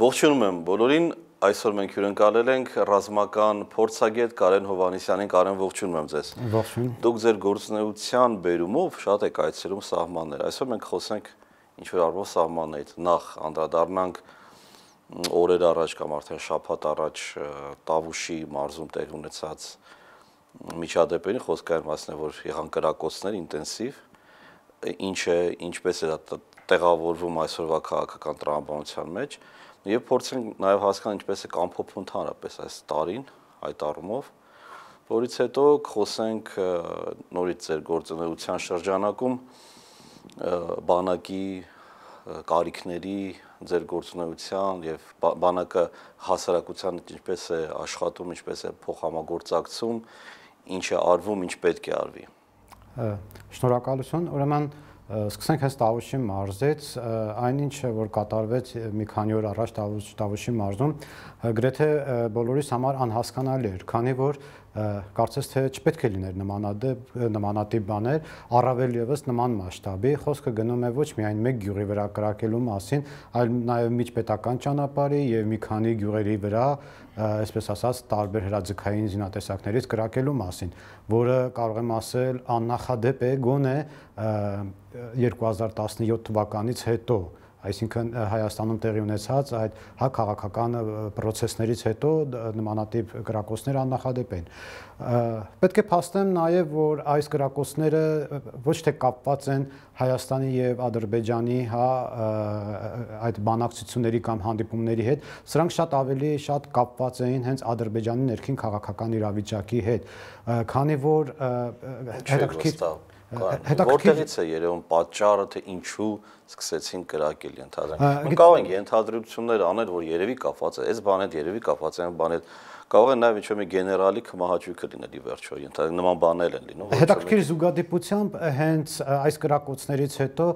Ողջունում եմ բոլորին։ Այսօր մենք հյուրընկալել ենք ռազմական փորձագետ Կարեն Հովանիսյանին։ Կարեն ողջունում եմ ձեզ։ Ողջույն։ Դուք ձեր գործունեության բերումով շատ եք այցելում սահմաններ։ Այսօր մենք խոսենք ինչ որ առվով սահմաններից։ Նախ անդրադառնանք օրեր առաջ կամ արդեն շաբաթ առաջ Տավուշի մարզում տեղ ունեցած միջադեպերին խոսքային մասն է, որ եղան կրակոցներ ինտենսիվ, ինչ է, ինչպես է դա տեղավորվում այսօրվա քաղաքական տրամաբանության մեջ եւ փորձենք նաեւ հասկանալ ինչպես է կամփոփում ընդհանրապես այս տարին այդ առումով որից հետո խոսենք նորից ձեր գործունեության շրջանակում բանակի կարիքների ձեր գործունեության եւ բանակը հասարակության ինչպես է աշխատում, ինչպես է փոխհամագործակցում, ինչ է արվում, ինչ պետք է արվի։ Շնորհակալություն։ Ուրեմն Սկսենք հենց Տավուշի մարզից, այնինչ որ կատարվեց մի քանի օր առաջ Տավուշի մարզում, գրեթե բոլորիս համար անհասկանալի էր, քանի որ կարծես թե չպետք է լիներ նմանադեպ նմանատիպ բաներ, առավել եւս նման մասշտաբի խոսքը գնում է ոչ միայն մեկ գյուղի վրա կրակելու մասին, այլ նաեւ միջպետական ճանապարհի եւ մի քանի գյուղերի վրա, այսպես ասած, տարբեր հրաձգային զինատեսակներից կրակելու մասին, որը կարող եմ ասել աննախադեպ է գոնե 2017 թվականից հետո այսինքն Հայաստանում տեղի ունեցած այդ հա քաղաքական process-ներից հետո նմանատիպ գրակոցներ աննախադեպ են։ Պետք է փաստեմ նաև, որ այս գրակոցները ոչ թե կապված են Հայաստանի եւ Ադրբեջանի հա այդ բանակցությունների կամ հանդիպումների հետ, սրանք շատ ավելի շատ կապված էին հենց Ադրբեջանի ներքին քաղաքական իրավիճակի հետ, քանի որ հետաքրքիր Որտեղից է երևում պատճառը, թե ինչու սկսեցին կրակել ենթադրեմ։ Մենք կարող ենք ենթադրություններ անել, որ երևի կապված է, այս բանը երևի կապված է այն բանը, կարող է նաև ինչ-որ մի գեներալի կմահաճույքը լինել ի վերջո, ենթադրեմ նման բաներ են լինում։ Հետաքրքիր զուգադիպությամբ հենց այս կրակոցներից հետո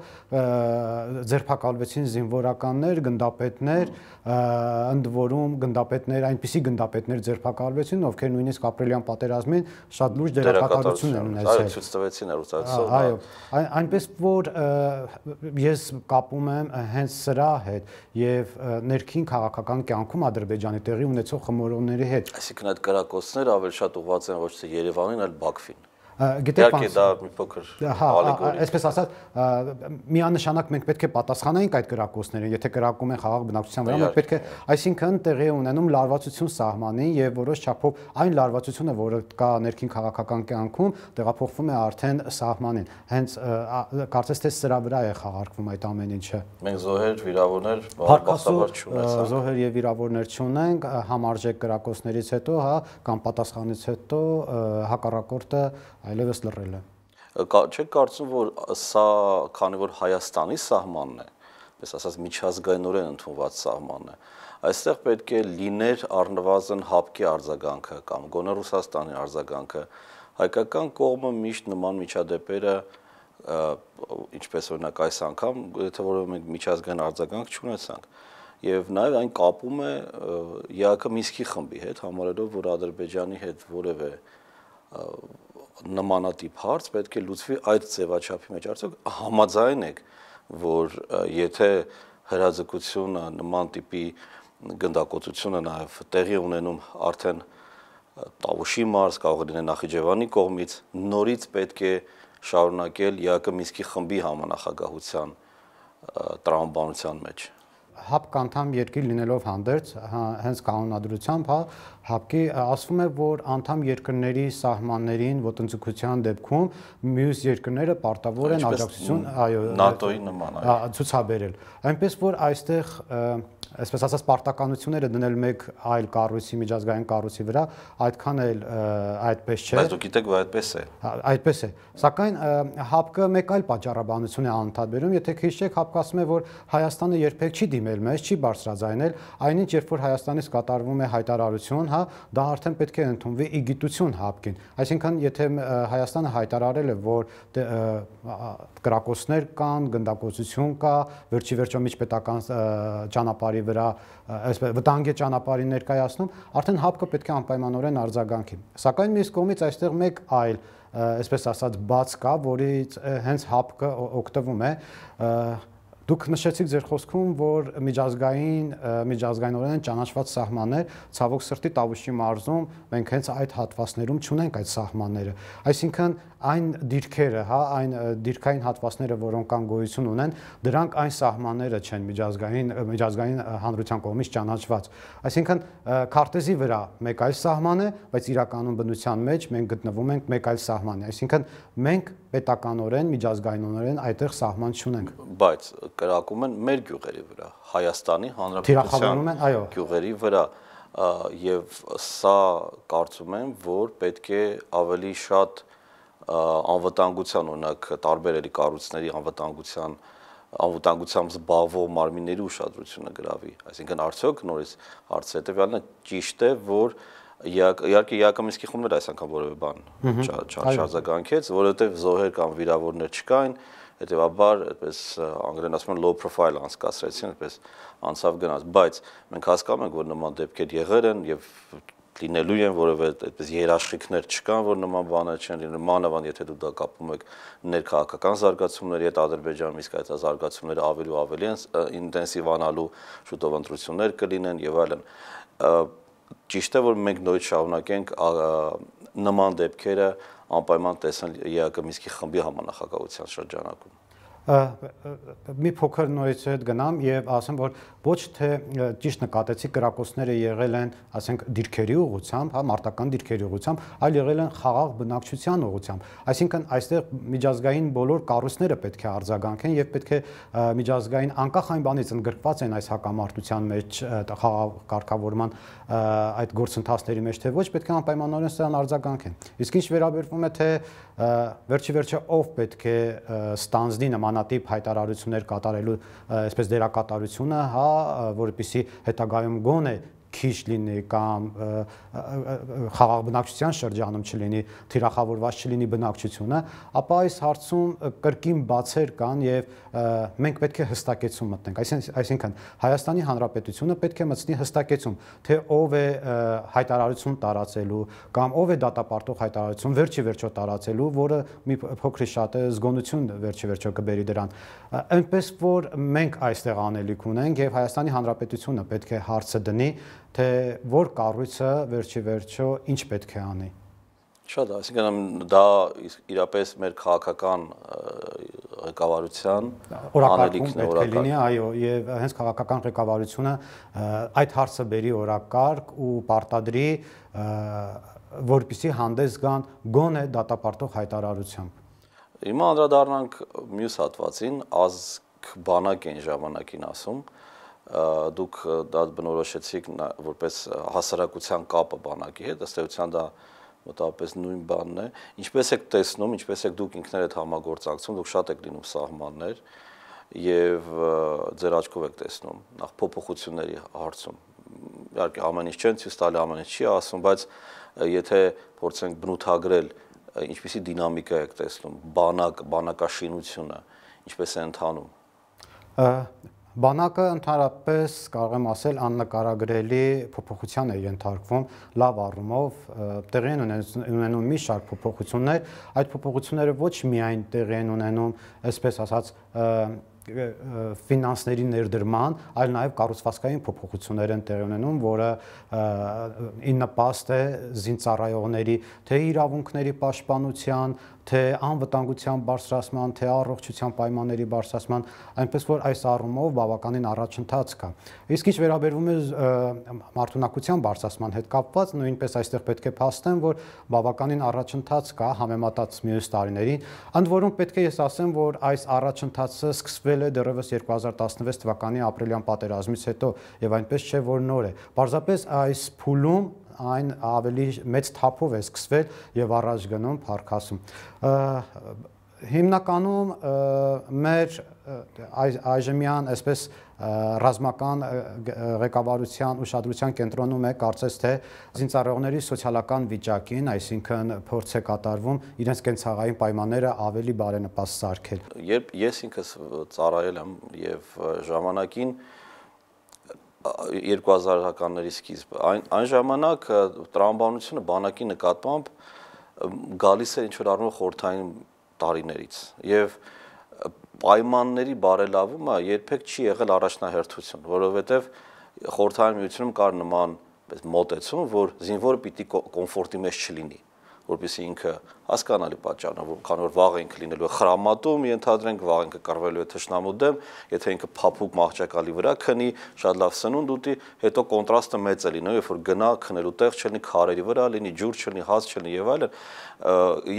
ձերբակալվեցին զինվորականներ, գնդապետներ, ընդ որում գնդապետներ, այնպիսի գնդապետներ ձերբակալվեցին, ովքեր նույնիսկ ապրիլյան պատերազմին շատ լուրջ դերակատարություն են ունեցել։ Այո, ցույց տվեցին հերոսացող։ Այո, այնպես որ ես կապում եմ հենց սրա հետ եւ ներքին քաղաքական կյանքում Ադրբեջանի տեղի ունեցող խմորումների հետ Այսինքն այդ կրակոցները ավելի շատ ուղղված են ոչ թե Երևանին, այլ Բաքվին։ Գիտեք, իհարկե դա մի փոքր հա, այսպես ասած, միանշանակ մենք պետք է պատասխանենք այդ կրակոցներին, եթե կրակում են խաղաղ բնակչության վրա, մենք պետք է, այսինքն տեղի ունենում լարվածություն սահմանին եւ որոշ չափով այն լարվածությունը, որը կա ներքին քաղաքական կյանքում, տեղափոխվում է արդեն սահմանին։ Հենց կարծես թե սրա վրա է խաղարկվում այդ ամեն ինչը։ Մենք զոհեր, վիրավորներ բավականաբար չունեցանք։ Զոհեր եւ վիրավորներ չունենք, համարժեք կրակոցներից հետո, հա, կամ պատասխանից հետո հակառակորդը այլևս լռել է։ Չեք կարծում, որ սա, քանի որ Հայաստանի սահմանն է, պես ասած միջազգայինորեն ընդունված սահմանն է, այստեղ պետք է լիներ առնվազն հապկի արձագանքը կամ գոնե Ռուսաստանի արձագանքը։ Հայկական կողմը միշտ նման միջադեպերը ինչպես օրինակ այս անգամ, եթե որևէ միջազգային արձագանք չունեցանք, եւ նաեւ այն կապում է ԵԱԿ Միսկի խմբի հետ, համարելով, որ Ադրբեջանի հետ որևէ նմանատիպ հարց պետք է լուծվի այդ ձևաչափի մեջ։ Արդյոք համաձայն եք, որ եթե հրաձգությունը նման տիպի գնդակոծությունը նաև տեղի ունենում արդեն Տավուշի մարզ, կարող է լինել Նախիջևանի կողմից, նորից պետք է շարունակել ԵԱԿ Միսկի խմբի համանախագահության տրամաբանության մեջ հապկ անդամ երկիր լինելով հանդերձ հա, հենց կանոնադրությամբ հա հապկի ասվում է որ անդամ երկրների սահմաններին ոտնձգության դեպքում մյուս երկրները պարտավոր են աջակցություն այո ՆԱՏՕ-ի նման այո ցուցաբերել այնպես որ այստեղ այսպես ասած պարտականությունները դնել մեկ այլ կառույցի միջազգային կառույցի վրա այդքան էլ այդպես չէ բայց դուք գիտեք որ այդպես է հա, այդպես է սակայն հապկը մեկ այլ պատճառաբանություն է անդադբերում եթե քիչեք հապկը ասում է որ Հայաստանը երբեք չի դիմել մեզ չի բարձրաձայնել այնինչ երբ որ Հայաստանից կատարվում է հայտարարություն հա դա արդեն պետք է ընդունվի իգիտություն հապկին այսինքն եթե Հայաստանը հայտարարել է որ կրակոցներ կան գնդակոծություն կա վերջի վերջո միջպետական ճանապարհի վրա այսպես վտանգ է ճանապարհին ներկայացնում, արդեն հապկը պետք է անպայմանորեն արձագանքի։ Սակայն մյուս կողմից այստեղ մեկ այլ այսպես ասած բաց կա, որից հենց հապկը օգտվում է Դուք նշեցիք ձեր խոսքում, որ միջազգային միջազգայինորեն ճանաչված սահմաններ ցավոք սրտի Տավուշի մարզում մենք հենց այդ հատվածներում չունենք այդ սահմանները։ Այսինքն այն դիրքերը, հա, այն դիրքային հատվածները, որոնք կան գոյություն ունեն, դրանք այն սահմանները չեն միջազգային միջազգային հանրության կողմից ճանաչված։ Այսինքն քարտեզի վրա մեկ այլ սահման է, բայց իրականում բնության մեջ մենք գտնվում ենք մեկ այլ սահմանի։ Այսինքն մենք պետականորեն, միջազգայինորեն այդտեղ սահման չունենք։ Բայց կրակում են մեր գյուղերի վրա, Հայաստանի Հանրապետության գյուղերի վրա եւ սա կարծում եմ, որ պետք է ավելի շատ անվտանգության օրինակ տարբերերի կառույցների անվտանգության անվտանգությամբ զբաղվող մարմինների ուշադրությունը գրավի։ Այսինքն արդյոք նորից հարցը հետեւյալն է, ճիշտ է, որ իհարկե Յակոմիսկի խումբը այս անգամ որևէ բան չարձագանքեց, որովհետև զոհեր կամ վիրավորներ չկային, հետեւաբար այդպես անգլերեն ասում են low profile անցկացրեցին, այդպես անցավ գնաց, բայց մենք հասկանում ենք, որ նման դեպքեր եղել են եւ լինելու են, որովհետեւ այդպես երաշխիքներ չկան, որ նման բաներ չեն լինելու, մանավանդ եթե դու դա կապում եք ներքաղաքական զարգացումների հետ Ադրբեջանում, իսկ այդ զարգացումները ավելի ու ավելի են ինտենսիվանալու, շուտով ընտրություններ կլինեն եւ այլն։ Ճիշտ է, որ մենք նույն շարունակենք նման դեպքերը անպայման տեսնել ԵԱԿ Միսկի խմբի համանախագահության շրջանակում մի փոքր նորից հետ գնամ եւ ասեմ որ ոչ թե ճիշտ նկատեցի կրակոցները եղել են ասենք դիրքերի ուղությամբ, հա մարտական դիրքերի ուղությամբ, այլ եղել են խաղաղ բնակչության ուղությամբ։ Այսինքն այստեղ միջազգային բոլոր կառույցները պետք է արձագանքեն եւ պետք է միջազգային անկախ այն բանից ընդգրկված են այս հակամարտության մեջ խաղաղ կարգավորման այդ գործընթացների մեջ թե ոչ պետք է անպայմանորեն սրան արձագանքեն։ Իսկ ինչ վերաբերվում է թե վերջի վերջը ով պետք է ստանձնի նմանատիպ հայտարարություններ կատարելու այսպես դերակատարությունը, հա, որպեսի հետագայում գոնե քիչ լինի կամ խաղաղ բնակչության շրջանում չլինի, թիրախավորված չլինի բնակչությունը, ապա այս հարցում կրկին բացեր կան եւ մենք պետք է հստակեցում մտնենք։ Այսինքն Հայաստանի Հանրապետությունը պետք է մտցնի հստակեցում, թե ով է հայտարարություն տարածելու կամ ով է դատապարտող հայտարարություն վերջի վերջո տարածելու, որը մի փոքրի շատ է զգոնություն վերջի վերջո կբերի դրան։ Այնպես որ մենք այստեղ անելիք ունենք եւ Հայաստանի Հանրապետությունը պետք է հարցը դնի թե որ կառույցը վերջի վերջո ինչ պետք է անի։ Շատ, այսինքն դա իրապես մեր քաղաքական ղեկավարության անելիքն է օրակարգ։ Լինի, այո, եւ հենց քաղաքական ղեկավարությունը այդ հարցը բերի օրակարգ ու պարտադրի որպիսի հանդես գան գոնե դատապարտող հայտարարությամբ։ Հիմա անդրադառնանք մյուս հատվածին, ազգ բանակ են ժամանակին ասում, դուք դա բնորոշեցիք որպես հասարակության կապը բանակի հետ, ըստ էության դա մոտավորապես նույն բանն է։ Ինչպես եք տեսնում, ինչպես եք դուք ինքներդ համագործակցում, դուք շատ եք լինում սահմաններ եւ ձեր աչքով եք տեսնում նախ փոփոխությունների հարցում։ Իհարկե ամեն ինչ չեն ցույց տալի, ամեն ինչ չի ասում, բայց եթե փորձենք բնութագրել ինչպիսի դինամիկա եք տեսնում, բանակ, բանակաշինությունը, ինչպես է ընթանում Բանակը ընդհանրապես կարող եմ ասել աննկարագրելի փոփոխության է ենթարկվում լավ առումով տեղի են ունենում մի շարք փոփոխություններ այդ փոփոխությունները ոչ միայն տեղի են ունենում այսպես ասած ֆինանսների ներդրման, այլ նաև կառուցվածքային փոփոխություններ են տեղի ունենում, որը ի նպաստ է զինծառայողների թե իրավունքների պաշտպանության, թե անվտանգության բարձրացման, թե առողջության պայմանների բարձրացման, այնպես որ այս առումով բավականին առաջընթաց կա։ Իսկ ինչ վերաբերվում է մարդունակության բարձրացման հետ կապված, նույնպես այստեղ պետք է փաստեմ, որ բավականին առաջընթաց կա համեմատած մյուս տարիներին, ընդ որում պետք է ես ասեմ, որ այս առաջընթացը սկսվել է դեռևս 2016 թվականի ապրիլյան պատերազմից հետո եւ այնպես չէ որ նոր է։ Պարզապես այս փուլում այն ավելի մեծ թափով է սկսվել եւ առաջ գնում Փարքասում։ Հիմնականում մեր այժմյան այսպես ռազմական ղեկավարության ուշադրության կենտրոնում է կարծես թե զինծառայողների սոցիալական վիճակին, այսինքն փորձ է կատարվում իրենց կենցաղային պայմանները ավելի բարենպաստ սարքել։ Երբ ես ինքս ծառայել եմ եւ ժամանակին 2000-ականների սկիզբ այն այն ժամանակ տրամաբանությունը բանակի նկատմամբ գալիս է ինչ որ առնու խորթային տարիներից եւ պայմանների բարելավումը երբեք չի եղել առաջնահերթություն, որովհետև խորհրդային միությունում կար նման մոտեցում, որ զինվորը պիտի կոմֆորտի մեջ չլինի որպեսզի ինքը հասկանալի պատճառն է, քան որ վաղ ինքը լինելու խրամատում, ենթադրենք վաղ ինքը կռվելու է թշնամու դեմ, եթե ինքը փափուկ մահճակալի վրա քնի, շատ լավ սնունդ ուտի, հետո կոնտրաստը մեծ է լինում, երբ որ գնա քնելու տեղ չլինի քարերի վրա, լինի ջուր չլինի, հաց չլինի եւ այլն,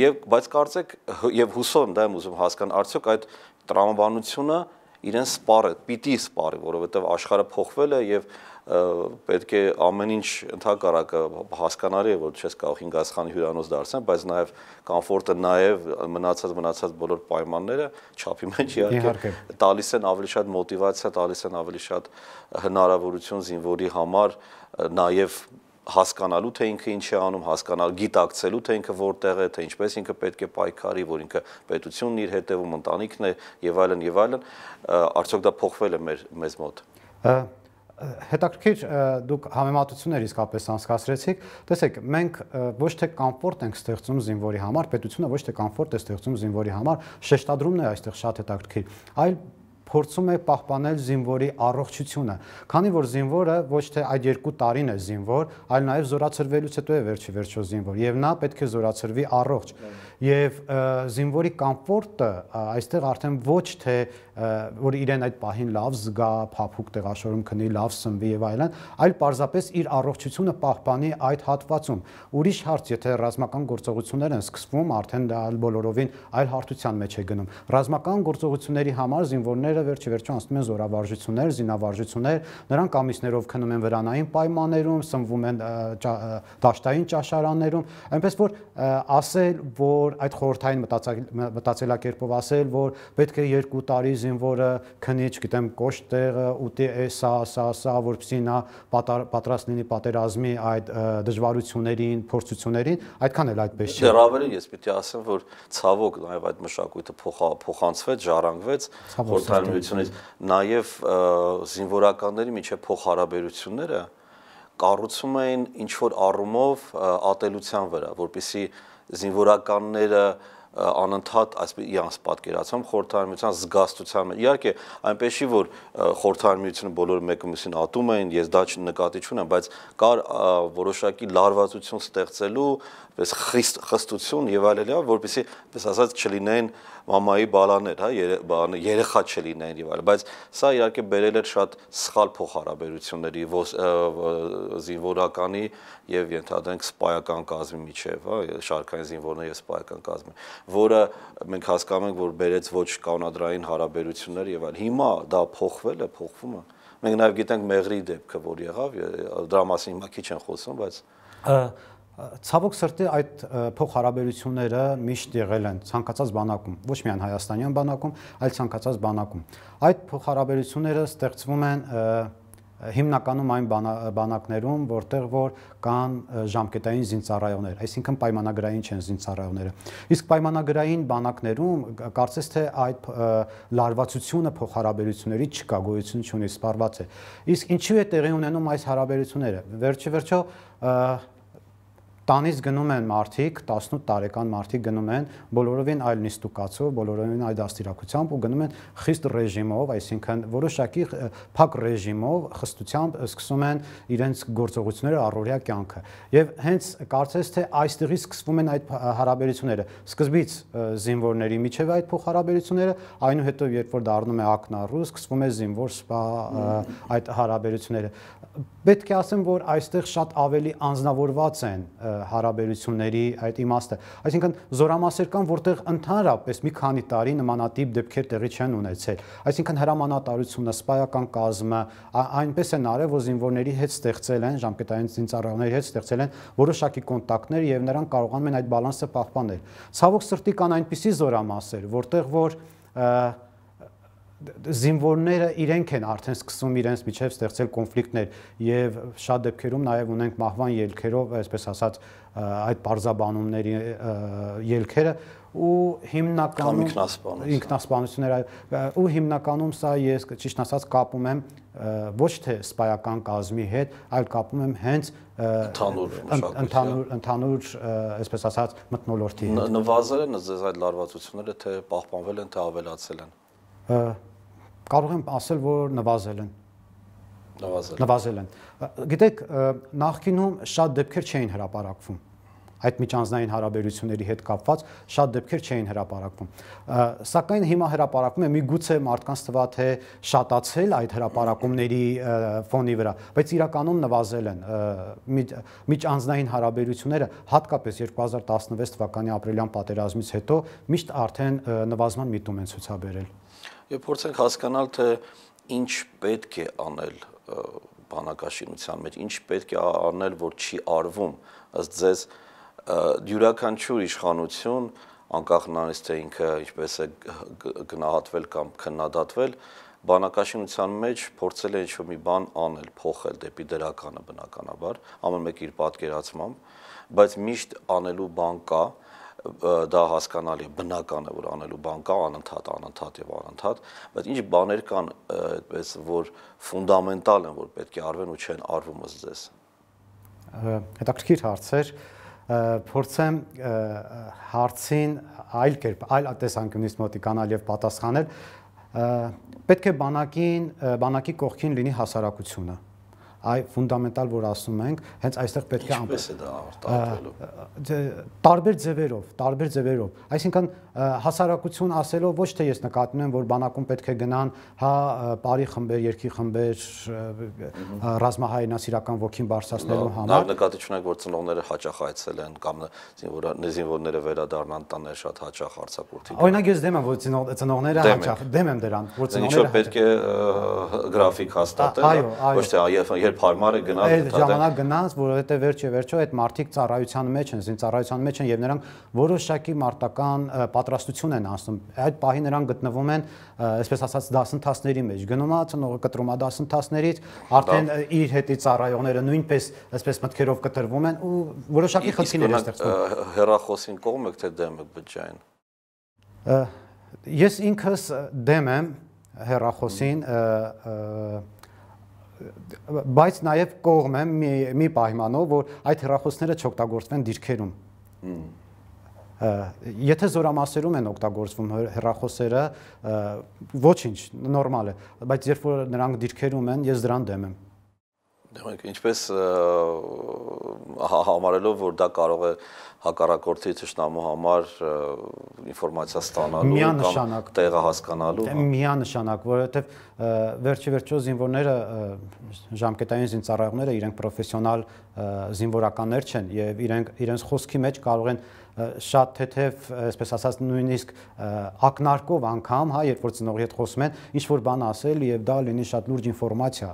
եւ բայց կարծեք եւ հուսով դա եմ ուզում հասկանալ, արդյոք այդ տրամաբանությունը իրեն սպառ է, պիտի սպառի, որովհետեւ աշխարհը փոխվել է եւ պետք է ամեն ինչ ընդհակառակը հասկանալի է, որ չես կարող 5 աստղանի հյուրանոց դարձնել, բայց նաև կոմֆորտը նաև մնացած մնացած բոլոր պայմանները չափի մեջ իհարկե տալիս են ավելի շատ մոտիվացիա, տալիս են ավելի շատ հնարավորություն զինվորի համար նաև հասկանալու թե ինքը ինչ է անում, հասկանալ, գիտակցելու թե ինքը որտեղ է, թե ինչպես ինքը պետք է պայքարի, որ ինքը պետությունն իր հետևում ընտանիքն է եւ այլն եւ այլն, արդյոք դա փոխվել է մեր մեզ մոտ հետաքրքիր դուք համեմատություններ իսկապես անցկացրեցիք։ Տեսեք, մենք ոչ թե կոմֆորտ ենք ստեղծում զինվորի համար, պետությունը ոչ թե կոմֆորտ է ստեղծում զինվորի համար, շեշտադրումն է այստեղ շատ հետաքրքիր, այլ փորձում է պահպանել զինվորի առողջությունը, քանի որ զինվորը ոչ թե այդ երկու տարին է զինվոր, այլ նաև զորացրվելուց հետո է վերջի վերջո զինվոր, եւ նա պետք է զորացրվի առողջ։ Եվ զինվորի կոմֆորտը այստեղ արդեն ոչ թե որ իրեն այդ պահին լավ զգա, փափուկ տեղաշորում քնի, լավ սնվի եւ այլն, այլ պարզապես իր առողջությունը պահպանի այդ հատվածում։ Ուրիշ հարց, եթե ռազմական գործողություններ են սկսվում, արդեն դա բոլորովին այլ հարթության մեջ է գնում։ Ռազմական գործողությունների համար զինվորները վերջի վերջո անցնում են զորավարժություններ, զինավարժություններ, նրանք ամիսներով քնում են վրանային պայմաններում, սնվում են դաշտային ճաշարաններում, այնպես որ ասել, որ այդ խորթային մտածելակերպով ասել, որ պետք է 2 տարի զինվորը քնի, չգիտեմ, կոշտ տեղը, ուտի էսա, սա, սա, որպեսզի նա պատրաստ լինի պատերազմի այդ դժվարություններին, փորձություններին, այդքան էլ այդպես չէ։ Դեռ ավելի ես պիտի ասեմ, որ ցավոք նաև այդ մշակույթը փոխա փոխանցվեց, ժառանգվեց խորհրդանությունից, նաև զինվորականների միջև փոխհարաբերությունները կառուցում էին ինչ որ առումով ատելության վրա, որpիսի զինվորականները անընդհատ այսպես իրանց պատկերացում խորհրդարամիության զգաստության մեջ։ Իհարկե, այնպես չի որ խորհրդարամիությունը բոլորը մեկը մյուսին ատում էին, ես դա նկատի չունեմ, բայց կար որոշակի լարվածություն ստեղծելու, պես խիստ խստություն եւ այլն, որպեսզի, պես ասած, չլինեն մամայի բալաներ, հա, բանը երեխա չլինեն եւ այլն, բայց սա իհարկե բերել էր շատ սխալ փոխհարաբերությունների զինվորականի եւ ենթադրենք սպայական կազմի միջև, հա, շարքային զինվորների եւ սպայական կազմի, որը մենք հասկանում ենք, որ բերեց ոչ կանոնադրային հարաբերություններ եւ այլն։ Հիմա դա փոխվել է, փոխվում է։ Մենք նաեւ գիտենք մեղրի դեպքը, որ եղավ, դրա մասին հիմա քիչ են խոսում, բայց Ցավոք սրտի այդ փոխհարաբերությունները միշտ եղել են ցանկացած բանակում, ոչ միայն հայաստանյան բանակում, այլ ցանկացած բանակում։ Այդ փոխհարաբերությունները ստեղծվում են հիմնականում այն բանակներում, որտեղ որ կան ժամկետային զինծառայողներ, այսինքն պայմանագրային չեն զինծառայողները։ Իսկ պայմանագրային բանակներում կարծես թե այդ լարվածությունը փոխհարաբերությունների չկա, գոյություն չունի, սպառված է։ Իսկ ինչու է տեղի ունենում այս հարաբերությունները։ Վերջի վերջո տանից գնում են մարդիկ, 18 տարեկան մարդիկ գնում են բոլորովին այլ նիստուկացով, բոլորովին այլ դաստիարակությամբ ու գնում են խիստ ռեժիմով, այսինքն որոշակի փակ ռեժիմով խստությամբ սկսում են իրենց գործողությունները առօրյա կյանքը։ Եվ հենց կարծես թե այստեղից սկսվում են այդ հարաբերությունները։ Սկզբից զինվորների միջև այդ փոխհարաբերությունները, այնուհետև երբ որ դառնում է ակնառու, սկսվում է զինվոր սպա այդ հարաբերությունները պետք է ասեմ, որ այստեղ շատ ավելի անznավորված են հարաբերությունների այդ իմաստը։ Այսինքն զորամասեր կան, որտեղ ընդհանրապես մի քանի տարի նմանատիպ դեպքեր տեղի չեն ունեցել։ Այսինքն հրամանատարությունը, սպայական կազմը այնպես են արել, որ զինվորների հետ ստեղծել են, ժամկետային զինծառայողների հետ ստեղծել են որոշակի կոնտակտներ եւ նրանք կարողանում են այդ բալանսը պահպանել։ Ցավոք սրտի կան այնպիսի զորամասեր, որտեղ որ և, զինվորները իրենք են արդեն սկսում իրենց միջև ստեղծել կոնֆլիկտներ եւ շատ դեպքերում նաեւ ունենք մահվան ելքերով, այսպես ասած, այդ parzabanumների ելքերը ու հիմնականում ինքնասպանությունները ու հիմնականում սա ես ճիշտ ասած կապում եմ ոչ թե սպայական կազմի հետ, այլ կապում եմ հենց ընդհանուր ընդհանուր ընդհանուր այսպես ասած մտնոլորտի հետ։ Նվազել են ձեզ այդ լարվածությունները թե պահպանվել են թե ավելացել են կարող եմ ասել, որ նվազել են նվազել նվազել են գիտեք նախկինում շատ դեպքեր չէին հրապարակվում այդ միջանձնային հարաբերությունների հետ կապված շատ դեպքեր չէին հրապարակվում։ Սակայն հիմա հրապարակվում է միգուցե մարդկանց թվա թե շատացել այդ հրապարակումների ֆոնի վրա, բայց իրականում նվազել են միջանձնային հարաբերությունները հատկապես 2016 թվականի ապրիլյան պատերազմից հետո միշտ արդեն նվազման միտում են ցուցաբերել։ Եվ փորձենք հասկանալ թե ինչ պետք է անել բանակաշինության մեջ, ինչ պետք է անել, որ չի արվում ըստ ձեզ յուրաքանչյուր իշխանություն անկախ նրանից թե ինքը ինչպես է գնահատվել կամ քննադատվել բանակաշինության մեջ փորձել է ինչ-որ մի բան անել, փոխել դեպի դրականը բնականաբար, ամեն մեկ իր պատկերացմամբ, բայց միշտ անելու բան կա, դա հասկանալի է, բնական է, որ անելու բան կա, անընդհատ, անընդհատ եւ անընդհատ, բայց ինչ բաներ կան այդպես, որ ֆունդամենտալ են, որ պետք է արվեն ու չեն արվում ըստ ձեզ։ Հետաքրքիր հարցեր, փորձեմ հարցին այլ կերպ, այլ տեսանկյունից մոտիկանալ եւ պատասխանել, պետք է բանակին, բանակի կողքին լինի հասարակությունը այ ֆունդամենտալ որ ասում ենք, հենց այստեղ պետք է Ինչպես է դա արտահայտվելու։ Տարբեր ձևերով, տարբեր ձևերով։ Այսինքն հասարակություն ասելով ոչ թե ես նկատում եմ, որ բանակում պետք է գնան, հա, բարի խմբեր, երկի խմբեր, ռազմահայնասիրական ոգին բարձրացնելու համար։ Նա նկատի ունենք, որ ծնողները հաճախ այցել են կամ զինվորները վերադառնան տաներ շատ հաճախ արցակուրդի։ Օրինակ ես դեմ եմ, որ ծնողները հաճախ դեմ եմ դրան, որ ծնողները պետք է գրաֆիկ հաստատել, ոչ թե երբ հարմար է գնալ այդ ժամանակ գնաց, որովհետև վերջի վերջո այդ մարդիկ ծառայության մեջ են, զինծառայության մեջ են եւ նրանք որոշակի մարտական պատրաստություն են անցնում։ Այդ պահի նրանք գտնվում են, այսպես ասած, դասընթացների մեջ։ Գնում է ծնողը կտրում է դասընթացներից, արդեն իր հետի ծառայողները նույնպես այսպես մտքերով կտրվում են ու որոշակի խնդիրներ են ստեղծվում։ Հերախոսին կողմ եք թե դեմ եք բջջային։ Ես ինքս դեմ եմ հերախոսին բայց նաև կողմ եմ մի մի պայմանով, որ այդ հեռախոսները չօգտագործվեն դիրքերում։ Եթե զորամասերում են օգտագործվում հեռախոսերը, ոչինչ, նորմալ է, բայց երբ որ նրանք դիրքերում են, ես դրան դեմ եմ։ Դեմեք ինչպես համարելով որ դա կարող է հակառակորդի ճշտամու համար ինֆորմացիա ստանալու կամ տեղը հասկանալու հա։ միանշանակ որովհետև վերջի վերջո զինվորները ժամկետային զինծառայողները իրենք պրոֆեսիոնալ զինվորականներ չեն եւ իրենք իրենց խոսքի մեջ կարող են շատ թեթև, այսպես ասած, նույնիսկ ակնարկով անգամ, հա, երբ որ ծնողի հետ խոսում են, ինչ որ բան ասել եւ դա լինի շատ լուրջ ինֆորմացիա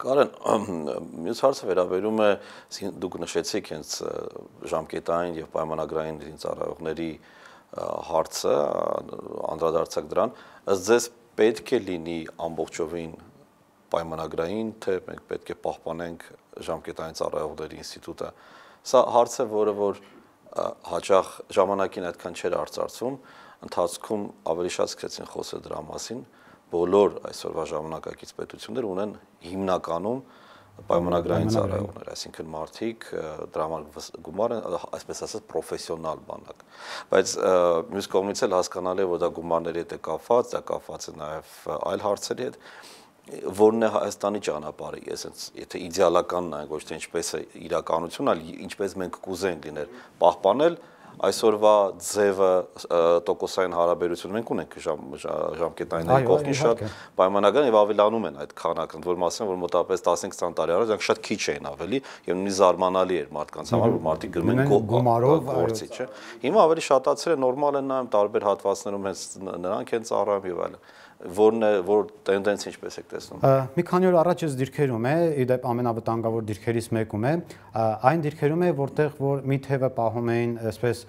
Կարեն, մյուս հարցը վերաբերում է դուք նշեցիք հենց ժամկետային եւ պայմանագրային ծառայողների հարցը, անդրադարձակ դրան, ըստ ձեզ պետք է լինի ամբողջովին պայմանագրային, թե մենք պետք է պահպանենք ժամկետային ծառայողների ինստիտուտը։ Սա հարց է, որը որ հաճախ ժամանակին այդքան չէր արծարծում, ընթացքում ավելի շատ սկսեցին խոսել դրա մասին, բոլոր այսօրվա ժամանակակից պետություններ ունեն հիմնականում պայմանագրային ծառայողներ, այսինքն մարդիկ դրա համար գումար են, այսպես ասած, պրոֆեսիոնալ բանակ։ Բայց մյուս կողմից էլ հասկանալի է, որ դա գումարների հետ է կապված, դա կապված է նաև այլ հարցերի հետ, որն է Հայաստանի ճանապարհը։ Ես հենց եթե իդեալական նայենք, ոչ թե ինչպես է իրականությունն, այլ ինչպես մենք կուզենք լինել, պահպանել այսօրվա ձևը տոկոսային հարաբերություն մենք ունենք ժամ, ժամկետային կողքին շատ պայմանական եւ ավելանում են այդ քանակը, որ մասն որ մոտավորապես 15-20 տարի առաջ դրանք շատ քիչ էին ավելի եւ նույնիսկ զարմանալի էր մարդկանց համար որ մարդիկ գրում են գումարով գործի, չէ։ Հիմա ավելի շատացել է, նորմալ են նայում տարբեր հատվածներում հենց նրանք են ծառայում եւ այլն որն է որ տենդենս ինչպես եք տեսնում։ Մի քանի օր առաջ ես դիրքերում է, իդեպ ամենավտանգավոր դիրքերից մեկում է, այն դիրքերում է, որտեղ որ մի թևը պահում էին այսպես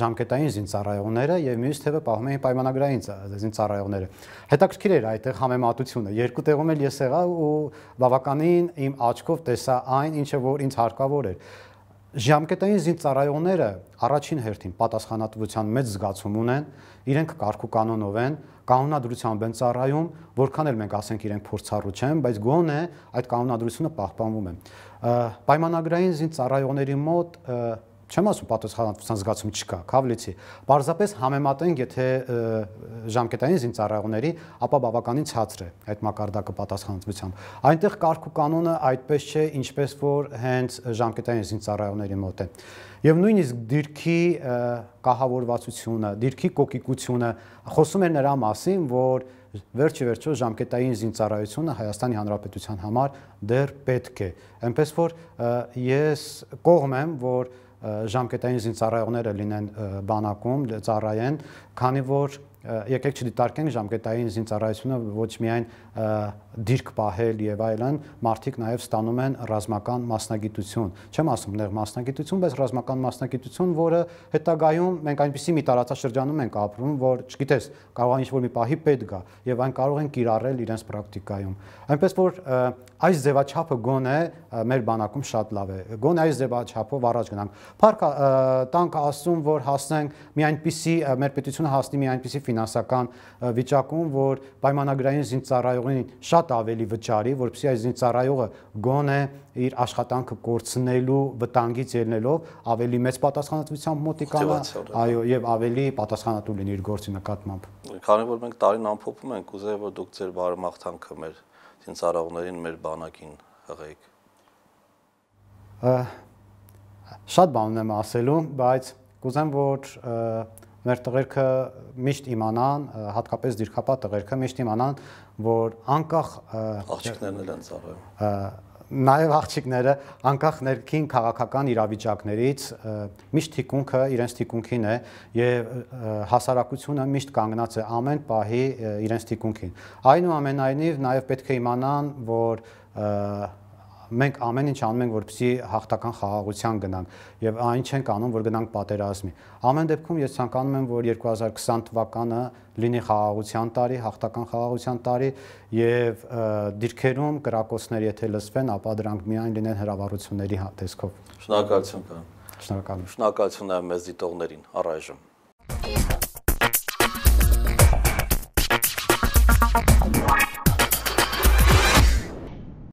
ժամկետային զինծառայողները եւ մյուս թևը պահում էին պայմանագրային զինծառայողները։ Հետաքրքիր էր այդտեղ համեմատությունը։ Երկու տեղում էլ ես եղա ու բավականին իմ աչքով տեսա այն, ինչը որ ինձ հարկավոր էր ժամկետային զինծառայողները առաջին հերթին պատասխանատվության մեծ զգացում ունեն, իրենք կարգու կանոնով են, կանոնադրությամբ են ծառայում, որքան էլ մենք ասենք իրենք փորձառու չեն, բայց գոնե այդ կանոնադրությունը պահպանվում է։ Պայմանագրային զինծառայողների մոտ Չեմ ասում պատասխանատվության զգացում չկա, կավլիցի։ Պարզապես համեմատենք, եթե ժամկետային զինծառայողների, ապա բավականին ցածր է այդ մակարդակը պատասխանատվությամբ։ Այնտեղ կարգ ու կանոնը այդպես չէ, ինչպես որ հենց ժամկետային զինծառայողների մոտ է։ Եվ նույնիսկ դիրքի կահավորվածությունը, դիրքի կոկիկությունը խոսում է նրա մասին, որ վերջի վերջո ժամկետային զինծառայությունը Հայաստանի Հանրապետության համար դեռ պետք է։ Էնպես որ ես կողմ եմ, որ ժամկետային զինծառայողները լինեն բանակում, ծառայեն, քանի որ եկեք չդիտարկենք ժամկետային զինծառայությունը ոչ միայն դիրք պահել եւ այլն, մարդիկ նաեւ ստանում են ռազմական մասնագիտություն։ Չեմ ասում նեղ մասնագիտություն, բայց ռազմական մասնագիտություն, որը հետագայում մենք այնպեսի մի տարածաշրջանում ենք ապրում, որ, չգիտես, կարող է ինչ-որ մի պահի պետք գա եւ այն կարող են կիրառել իրենց պրակտիկայում։ Այնպես որ այս ձևաչափը գոնե մեր բանակում շատ լավ է։ Գոնե այս ձևաչափով առաջ գնանք։ Փառք տանք ասում, որ հասնենք մի այնպիսի մեր պետությունը հասնի մի այնպիսի ֆինանսական վիճակում, որ պայմանագրային զինծառայողին շատ ավելի վճարի, որպեսզի այս զինծառայողը գոնե իր աշխատանքը կորցնելու վտանգից ելնելով ավելի մեծ պատասխանատվությամբ մոտիկանա, այո, եւ ավելի պատասխանատու լինի իր գործի նկատմամբ։ Քանի որ մենք տարին ամփոփում ենք, կուզեի որ դուք ձեր բարեմաղթանքը մեր զինծառայողներին, մեր բանակին հղեիք։ Շատ բան ունեմ ասելու, բայց կուզեմ որ մեր տղերքը միշտ իմանան, հատկապես դիրքապատ տղերքը միշտ իմանան, որ անկախ աղջիկներն են ծառայում նաև աղջիկները անկախ ներքին քաղաքական իրավիճակներից միշտ թիկունքը իրենց թիկունքին է եւ հասարակությունը միշտ կանգնած է ամեն պահի իրենց թիկունքին այնուամենայնիվ նաև պետք է իմանան որ մենք ամեն ինչ անում ենք, որպեսզի հաղթական խաղաղության գնանք եւ այն չենք անում, որ գնանք պատերազմի։ Ամեն դեպքում ես ցանկանում եմ, որ 2020 թվականը լինի խաղաղության տարի, հաղթական խաղաղության տարի եւ դիրքերում կրակոցներ եթե լսվեն, ապա դրանք միայն լինեն հրավառությունների տեսքով։ Շնորհակալություն կան։ Շնորհակալություն։ Շնորհակալություն նաև մեզ դիտողներին առայժմ։